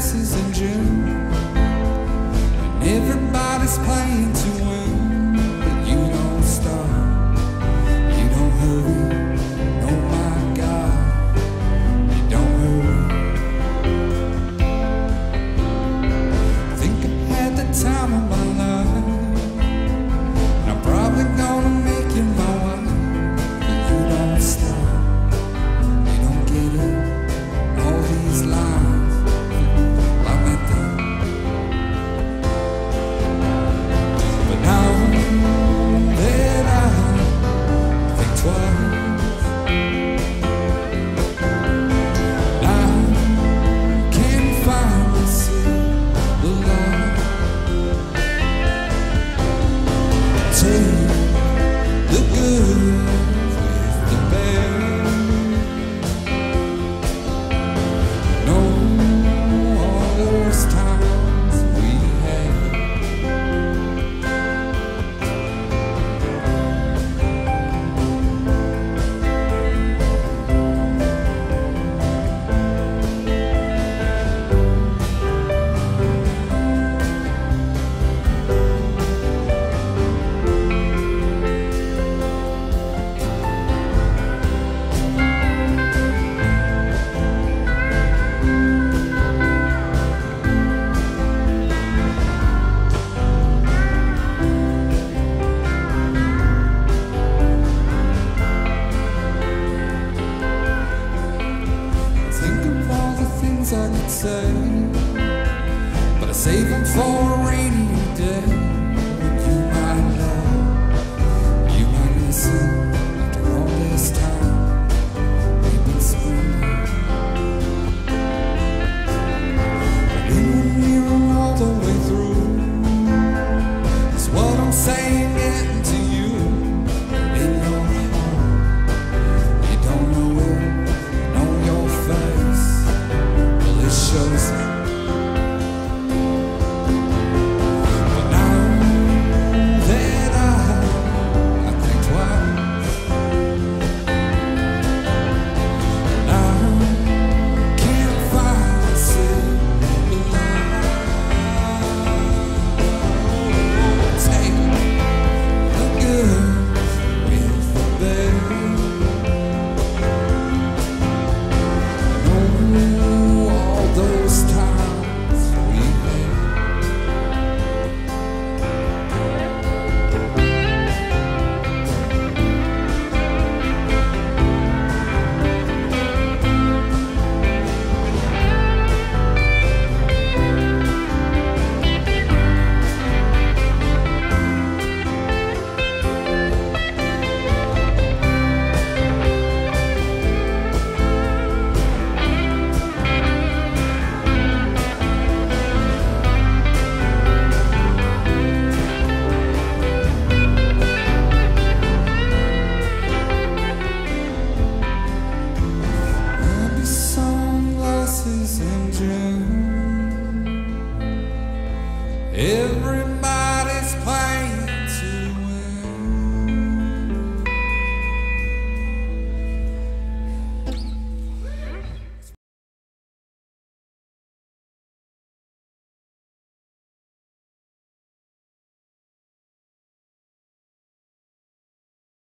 passes in June, and everybody's playing to world. Save them for